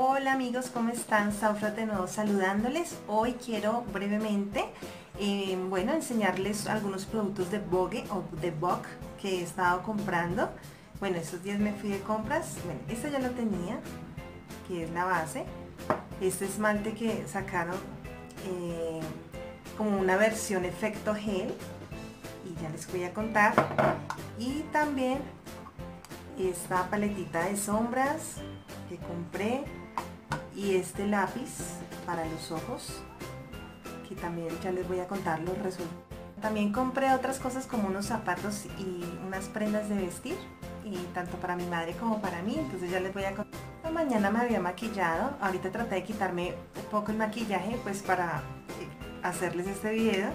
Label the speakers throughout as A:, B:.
A: Hola amigos, ¿cómo están? Saufra de nuevo saludándoles. Hoy quiero brevemente, eh, bueno, enseñarles algunos productos de Vogue o de Vogue que he estado comprando. Bueno, estos días me fui de compras. Bueno, esta ya lo tenía, que es la base. Este esmalte que sacaron eh, como una versión efecto gel. Y ya les voy a contar. Y también esta paletita de sombras que compré y este lápiz para los ojos que también ya les voy a contar los resultados. También compré otras cosas como unos zapatos y unas prendas de vestir y tanto para mi madre como para mí. Entonces ya les voy a contar. Mañana me había maquillado. Ahorita traté de quitarme un poco el maquillaje pues para eh, hacerles este video.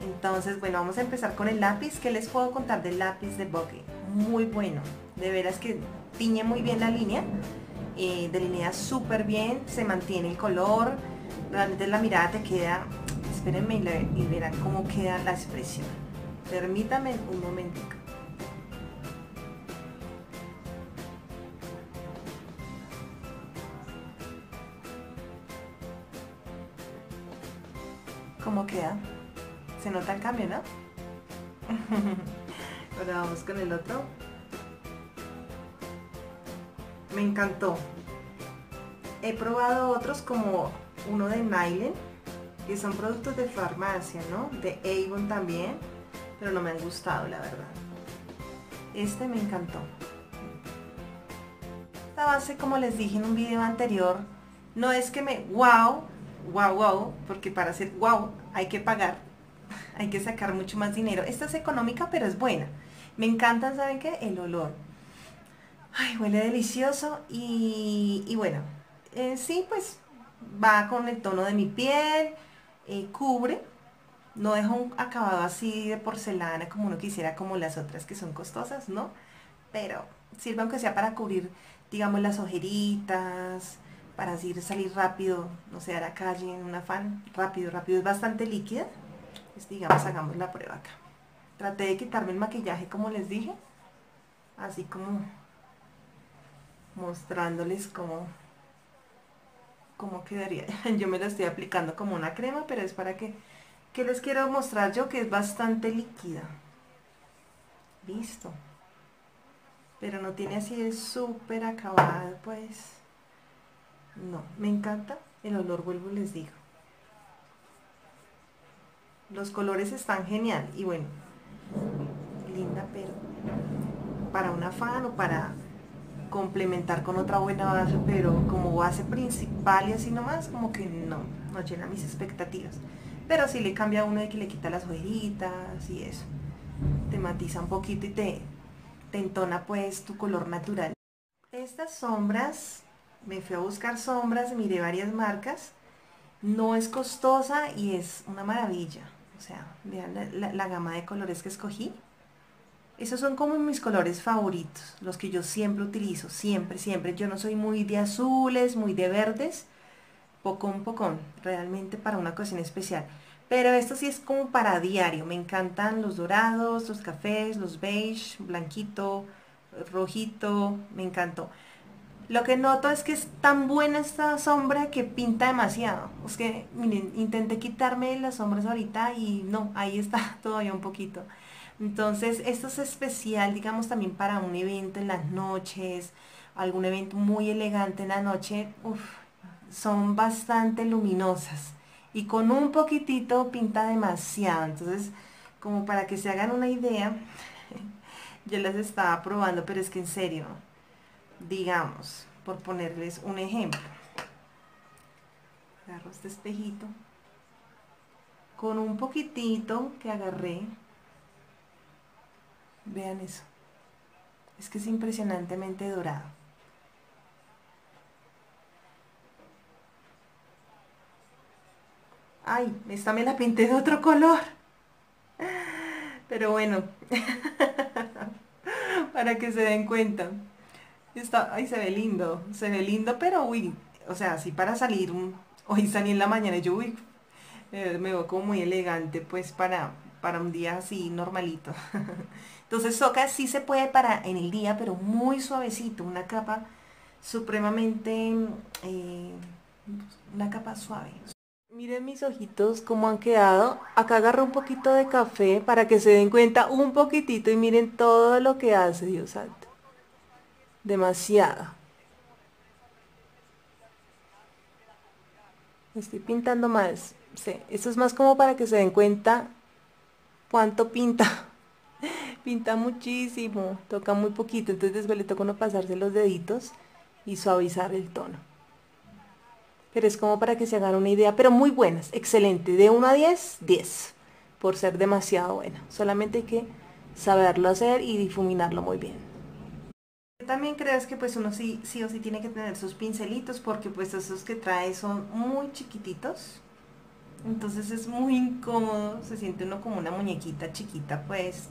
A: Entonces bueno vamos a empezar con el lápiz. Que les puedo contar del lápiz de Vogue muy bueno. De veras que tiñe muy bien la línea eh, delinea súper bien, se mantiene el color, realmente la mirada te queda, espérenme y, verán cómo queda la expresión. Permítame un momentito. ¿Cómo queda? ¿Se nota el cambio, no? Ahora vamos con el otro me encantó. He probado otros como uno de Nylen, que son productos de farmacia, ¿no? De Avon también, pero no me han gustado, la verdad. Este me encantó. Esta base, como les dije en un video anterior, no es que me wow, wow, wow, porque para hacer wow hay que pagar, hay que sacar mucho más dinero. Esta es económica, pero es buena. Me encanta, ¿saben qué? El olor. Ay, huele delicioso y, bueno, eh, sí, pues va con el tono de mi piel, eh, cubre, no deja un acabado así de porcelana como uno quisiera, como las otras que son costosas, ¿no? Pero sirve aunque sea para cubrir, digamos, las ojeritas, para así salir rápido, no sé, a la calle en un afán, rápido, rápido, es bastante líquida. Pues digamos, hagamos la prueba acá. Traté de quitarme el maquillaje como les dije, así como mostrándoles cómo, cómo quedaría. Yo me lo estoy aplicando como una crema, pero es para que, que les quiero mostrar yo que es bastante líquida. Listo. Pero no tiene así de súper acabado, pues. No, me encanta el olor, vuelvo les digo. Los colores están genial y bueno, linda, pero para un afán o para complementar con otra buena base, pero como base principal y así nomás, como que no, no llena mis expectativas. Pero si le cambia uno de que le quita las ojejitas y eso. Te matiza un poquito y te, te entona pues tu color natural. Estas sombras, me fui a buscar sombras, miré varias marcas. No es costosa y es una maravilla. O sea, vean la gama de colores que escogí. Esos son como mis colores favoritos, los que yo siempre utilizo, siempre, siempre. Yo no soy muy de azules, muy de verdes, pocón, pocón, realmente para una ocasión especial. Pero esto sí es como para diario, me encantan los dorados, los cafés, los beige, blanquito, rojito, me encantó. Lo que noto es que es tan buena esta sombra que pinta demasiado. Es que, miren, intenté quitarme las sombras ahorita y no, ahí está todavía un poquito. Entonces, esto es especial, digamos, también para un evento en las noches, algún evento muy elegante en la noche, son bastante luminosas y con un poquitito pinta demasiado. Entonces, como para que se hagan una idea, yo las estaba probando, pero es que en serio, digamos, por ponerles un ejemplo, agarro este espejito, con un poquitito que agarré, Vean eso. Es que es impresionantemente dorado. Ay, esta me la pinté de otro color. Pero bueno, para que se den cuenta. Está, ay, se ve lindo, se ve lindo, pero uy, o sea, así para salir, hoy salí en la mañana, yo uy, eh, me veo como muy elegante, pues para, para un día así normalito. Entonces soca sí se puede para en el día, pero muy suavecito, una capa supremamente eh, una capa suave. Miren mis ojitos cómo han quedado. Acá agarro un poquito de café para que se den cuenta un poquitito y miren todo lo que hace, Dios santo. Demasiado. Estoy pintando más. Sí, esto es más como para que se den cuenta cuánto pinta. pinta muchísimo, toca muy poquito, entonces después le toca uno pasarse los deditos y suavizar el tono. Pero es como para que se hagan una idea, pero muy buenas, excelente. De 1 a 10, 10, por ser demasiado buena. Solamente hay que saberlo hacer y difuminarlo muy bien. También crees que pues uno sí, sí o sí tiene que tener sus pincelitos porque pues esos que trae son muy chiquititos. Entonces es muy incómodo, se siente uno como una muñequita chiquita pues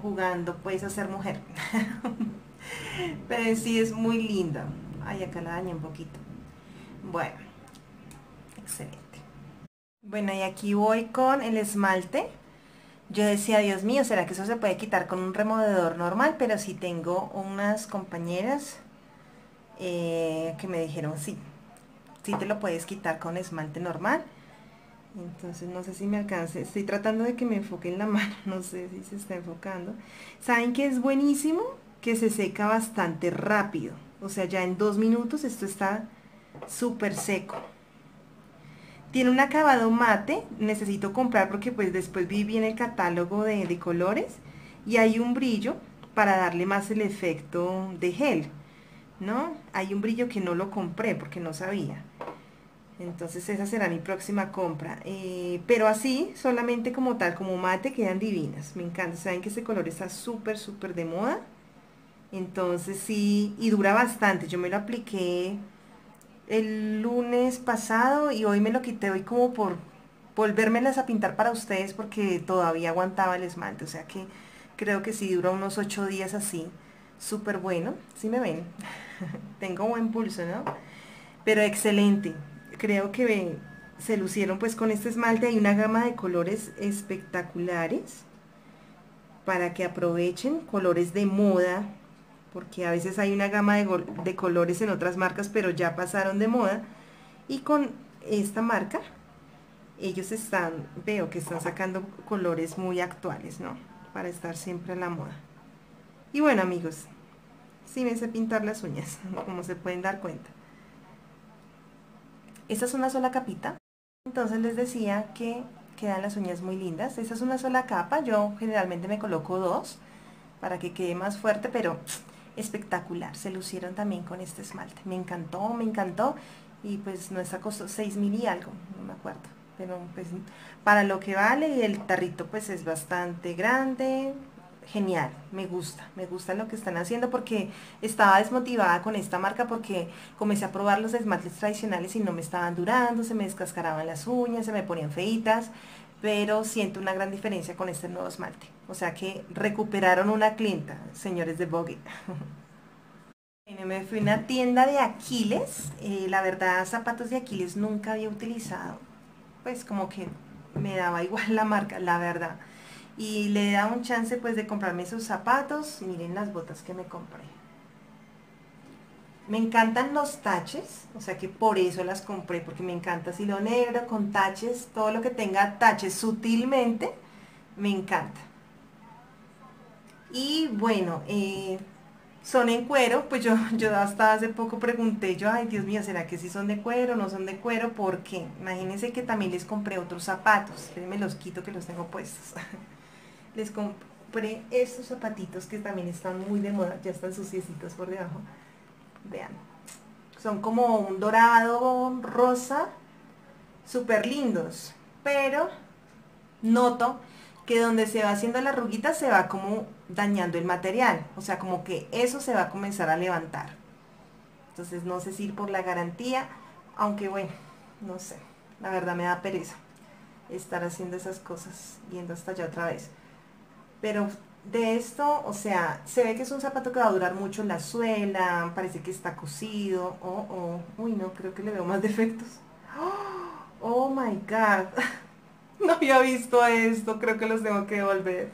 A: jugando pues a ser mujer. Pero sí es muy linda. Ay, acá la dañé un poquito. Bueno, excelente. Bueno, y aquí voy con el esmalte. Yo decía, Dios mío, ¿será que eso se puede quitar con un removedor normal? Pero sí tengo unas compañeras eh, que me dijeron, sí, sí te lo puedes quitar con esmalte normal. Entonces no sé si me alcance. Estoy tratando de que me enfoque en la mano. No sé si se está enfocando. ¿Saben que es buenísimo? Que se seca bastante rápido. O sea, ya en dos minutos esto está súper seco. Tiene un acabado mate. Necesito comprar porque pues después vi bien el catálogo de, de colores. Y hay un brillo para darle más el efecto de gel. ¿No? Hay un brillo que no lo compré porque no sabía. Entonces esa será mi próxima compra. Eh, pero así, solamente como tal, como mate, quedan divinas. Me encanta. Saben que este color está súper, súper de moda. Entonces sí, y dura bastante. Yo me lo apliqué el lunes pasado y hoy me lo quité hoy como por volvérmelas a pintar para ustedes porque todavía aguantaba el esmalte. O sea que creo que sí dura unos 8 días así. Súper bueno. ¿Sí me ven? Tengo buen pulso, ¿no? Pero excelente creo que se lucieron pues con este esmalte. Hay una gama de colores espectaculares para que aprovechen colores de moda porque a veces hay una gama de, de, colores en otras marcas pero ya pasaron de moda y con esta marca ellos están, veo que están sacando colores muy actuales, ¿no? Para estar siempre a la moda. Y bueno amigos, sí me sé pintar las uñas, como se pueden dar cuenta. Esta es una sola capita. Entonces les decía que quedan las uñas muy lindas. Esta es una sola capa. Yo generalmente me coloco dos para que quede más fuerte, pero espectacular. Se lucieron también con este esmalte. Me encantó, me encantó. Y pues nuestra costó 6 mil y algo, no me acuerdo. Pero pues para lo que vale, el tarrito pues es bastante grande, genial, me gusta, me gusta lo que están haciendo porque estaba desmotivada con esta marca porque comencé a probar los esmaltes tradicionales y no me estaban durando, se me descascaraban las uñas, se me ponían feitas, pero siento una gran diferencia con este nuevo esmalte. O sea que recuperaron una clienta, señores de Vogue. me fui a una tienda de Aquiles, eh, la verdad zapatos de Aquiles nunca había utilizado, pues como que me daba igual la marca, la verdad y le da un chance pues de comprarme esos zapatos. Miren las botas que me compré. Me encantan los taches, o sea que por eso las compré, porque me encanta así lo negro con taches, todo lo que tenga taches sutilmente, me encanta. Y bueno, eh, son en cuero, pues yo, yo hasta hace poco pregunté yo, ay Dios mío, ¿será que sí son de cuero no son de cuero? Porque imagínense que también les compré otros zapatos, me los quito que los tengo puestos. les compré estos zapatitos que también están muy de moda, ya están suciecitos por debajo. Vean, son como un dorado rosa, súper lindos, pero noto que donde se va haciendo la ruguita se va como dañando el material, o sea, como que eso se va a comenzar a levantar. Entonces no sé si ir por la garantía, aunque bueno, no sé, la verdad me da pereza estar haciendo esas cosas, yendo hasta allá otra vez. Pero de esto, o sea, se ve que es un zapato que va a durar mucho la suela, parece que está cosido, oh, oh, uy no, creo que le veo más defectos. Oh my god, no había visto esto, creo que los tengo que devolver.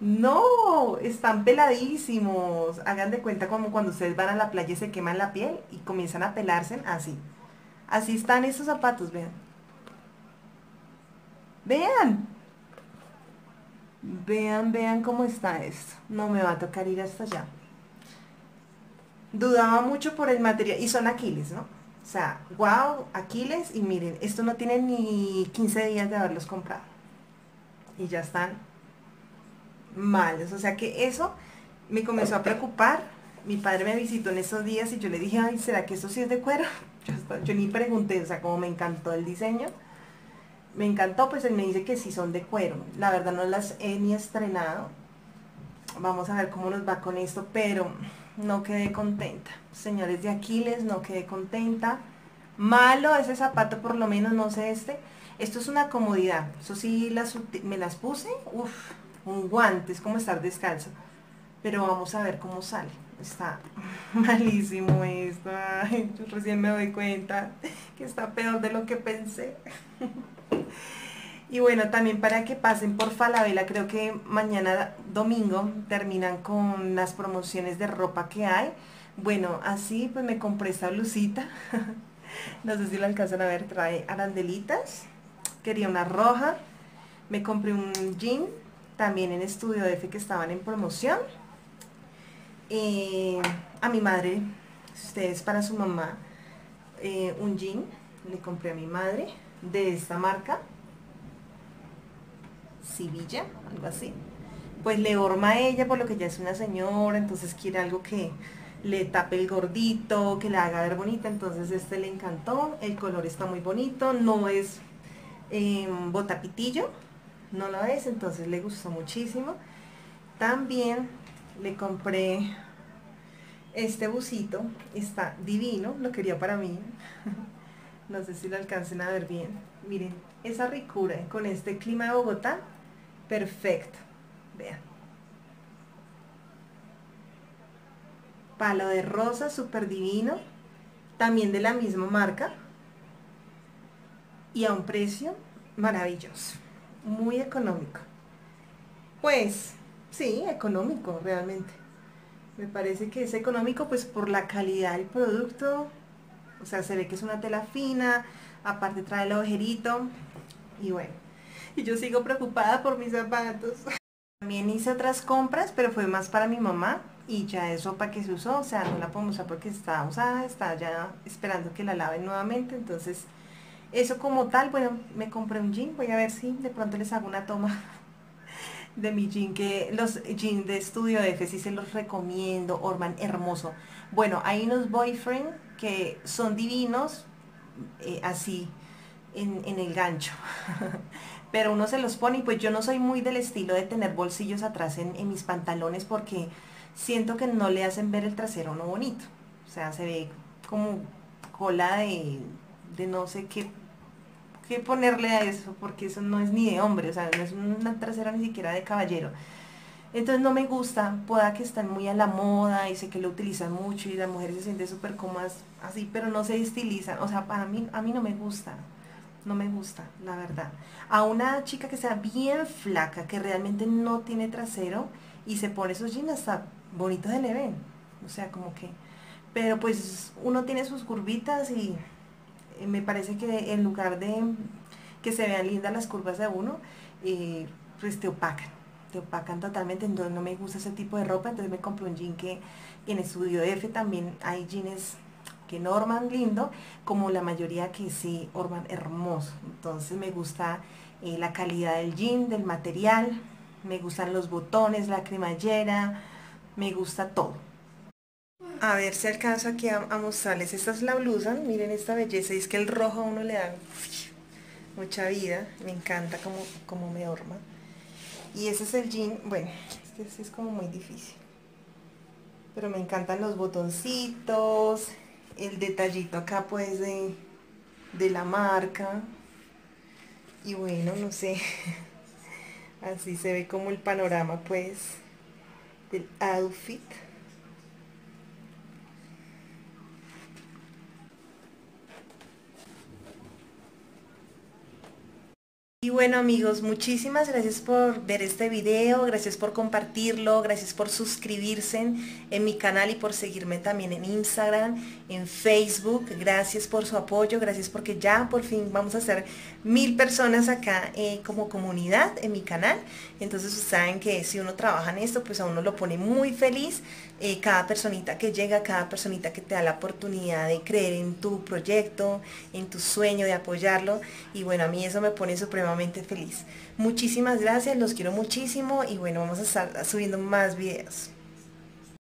A: No, están peladísimos. Hagan de cuenta como cuando ustedes van a la playa y se queman la piel y comienzan a pelarse así. Así están estos zapatos, vean. Vean. Vean, vean cómo está esto. No me va a tocar ir hasta allá. Dudaba mucho por el material. Y son Aquiles, ¿no? O sea, wow, Aquiles. Y miren, esto no tiene ni 15 días de haberlos comprado. Y ya están malos. O sea que eso me comenzó a preocupar. Mi padre me visitó en esos días y yo le dije, ay, ¿será que esto sí es de cuero? Yo, ni pregunté, o sea, como me encantó el diseño. Me encantó, pues él me dice que sí son de cuero. La verdad no las he ni estrenado. Vamos a ver cómo nos va con esto, pero no quedé contenta. Señores de Aquiles, no quedé contenta. Malo ese zapato, por lo menos, no sé este. Esto es una comodidad. Eso sí, las, me las puse. Uf, un guante, es como estar descalzo. Pero vamos a ver cómo sale. Está malísimo esto. yo recién me doy cuenta que está peor de lo que pensé. Y bueno, también para que pasen por Falabella, creo que mañana domingo terminan con las promociones de ropa que hay. Bueno, así pues me compré esta blusita. no sé si la alcanzan a ver, trae arandelitas. Quería una roja. Me compré un jean, también en Estudio F que estaban en promoción. Eh, a mi madre, ustedes para su mamá, eh, un jean, le compré a mi madre de esta marca. Sivilla, algo así. Pues le horma a ella por lo que ya es una señora, entonces quiere algo que le tape el gordito, que la haga ver bonita, entonces este le encantó, el color está muy bonito, no es eh, botapitillo, no lo es, entonces le gustó muchísimo. También le compré este busito, está divino, lo quería para mí. no sé si lo alcancen a ver bien. Miren, esa ricura con este clima de Bogotá, perfecto. Vean. Palo de rosa, súper divino. También de la misma marca. Y a un precio maravilloso. Muy económico. Pues, sí, económico realmente. Me parece que es económico pues por la calidad del producto. O sea, se ve que es una tela fina. Aparte trae el ojerito. Y bueno. Y yo sigo preocupada por mis zapatos. También hice otras compras, pero fue más para mi mamá. Y ya es ropa que se usó. O sea, no la podemos usar porque está usada. Está ya esperando que la laven nuevamente. Entonces, eso como tal, bueno, me compré un jean. Voy a ver si de pronto les hago una toma de mi jean, que los jeans de Estudio F sí se los recomiendo, Orman, hermoso. Bueno, hay unos boyfriend que son divinos, eh, así, en, el gancho. Pero uno se los pone y pues yo no soy muy del estilo de tener bolsillos atrás en, en mis pantalones porque siento que no le hacen ver el trasero no bonito. O sea, se ve como cola de, de no sé qué que ponerle a eso, porque eso no es ni de hombre, o sea, no es una trasera ni siquiera de caballero. Entonces no me gusta, pueda que están muy a la moda y sé que lo utilizan mucho y las mujeres se sienten súper cómodas así, pero no se estilizan. O sea, para mí, a mí no me gusta, no me gusta, la verdad. A una chica que sea bien flaca, que realmente no tiene trasero y se pone esos jeans hasta bonitos de le ven. O sea, como que... Pero pues uno tiene sus curvitas y me parece que en lugar de que se vean lindas las curvas de uno, eh, pues te opacan, te opacan totalmente, entonces no me gusta ese tipo de ropa, entonces me compré un jean que en Estudio F también hay jeans que no orman lindo, como la mayoría que sí orman hermoso, entonces me gusta eh, la calidad del jean, del material, me gustan los botones, la cremallera, me gusta todo. A ver si alcanzo aquí a, mostrarles. Esta es la blusa. Miren esta belleza. Y es que el rojo a uno le da mucha vida. Me encanta como, como me horma. Y ese es el jean. Bueno, este es como muy difícil. Pero me encantan los botoncitos. El detallito acá pues de, de la marca. Y bueno, no sé. Así se ve como el panorama pues del outfit. Y bueno amigos, muchísimas gracias por ver este video, gracias por compartirlo, gracias por suscribirse en mi canal y por seguirme también en Instagram, en Facebook, gracias por su apoyo, gracias porque ya por fin vamos a ser mil personas acá eh, como comunidad en mi canal, entonces saben que si uno trabaja en esto pues a uno lo pone muy feliz, eh, cada personita que llega, cada personita que te da la oportunidad de creer en tu proyecto, en tu sueño, de apoyarlo y bueno a mí eso me pone supremamente feliz. Muchísimas gracias, los quiero muchísimo y bueno, vamos a estar subiendo más videos.